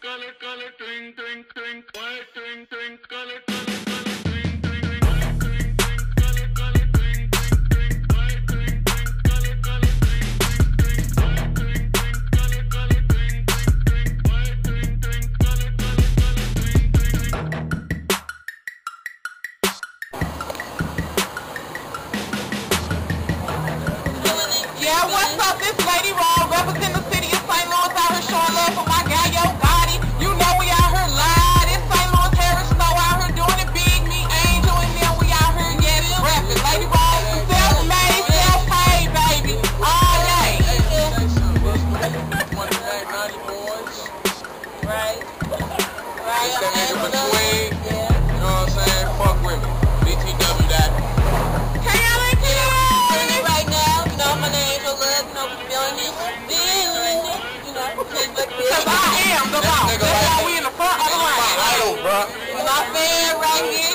color, color, twinkle, color, color, this lady wrong, represent the city of St. Louis out here showing love for my guy, Yo Gotti. You know we out here live. This St. Louis Harris Snow out here doing it big, me, Angel, and then we out here, yeah, this rapping. Lady wrong, self-made, self-paid, baby, all day. right? Right, Angela? Yeah. fan right here.